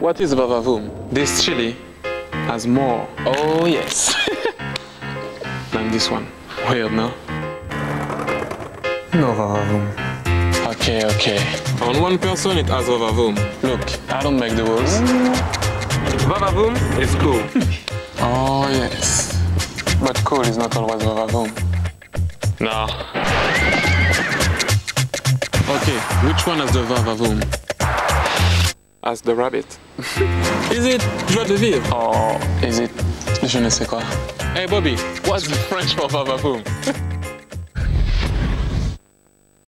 What is vavavoom? This chili has more. Oh yes. than this one. Weird, no? No vavavoom. Okay, okay. On one person it has vavavoom. Look, I don't make the rules. Vavavoom is cool. oh yes. But cool is not always vavavoom. No. Okay, which one has the vavavoom? As the rabbit. is it joie de vivre? Or is it je ne sais quoi? Hey Bobby, what's the French for vavavoom?